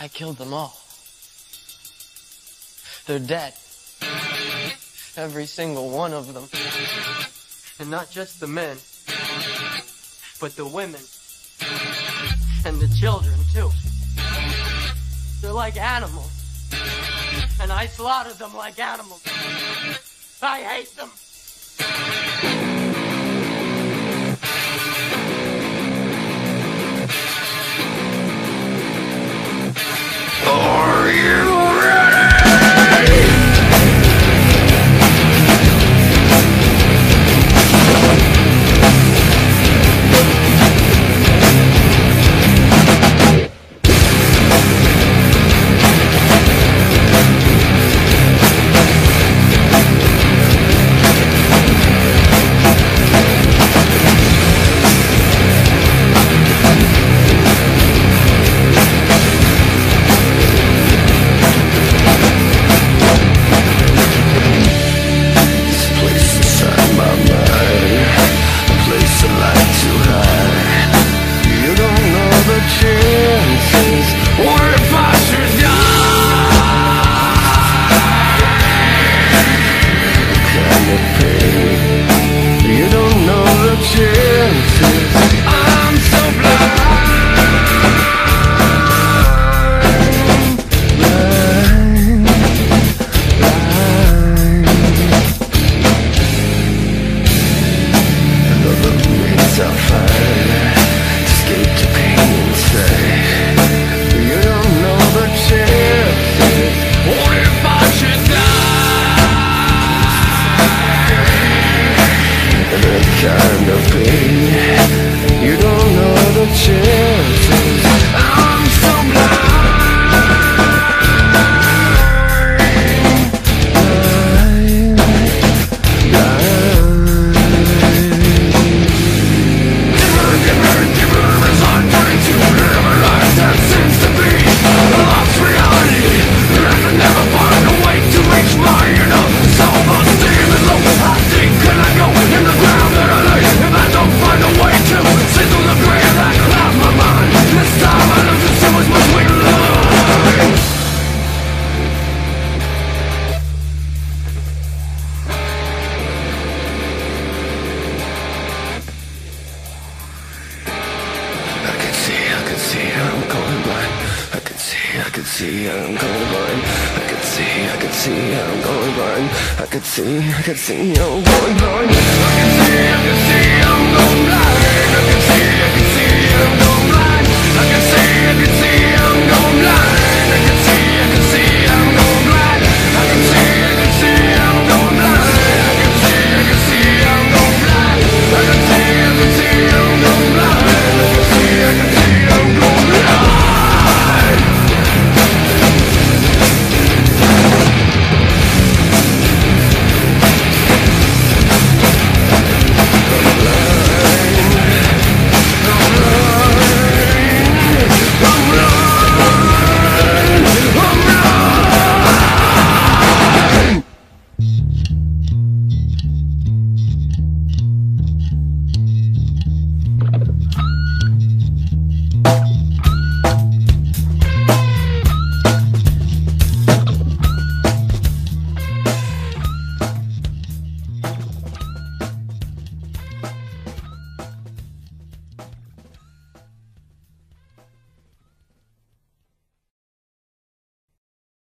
I killed them all. They're dead. Every single one of them. And not just the men, but the women. And the children, too. They're like animals. And I slaughtered them like animals. I hate them. Kind of pain see, I'm going blind. I can see, I can see, I'm going blind. I could see, I could see, I'm going blind. I can see, I can see, I'm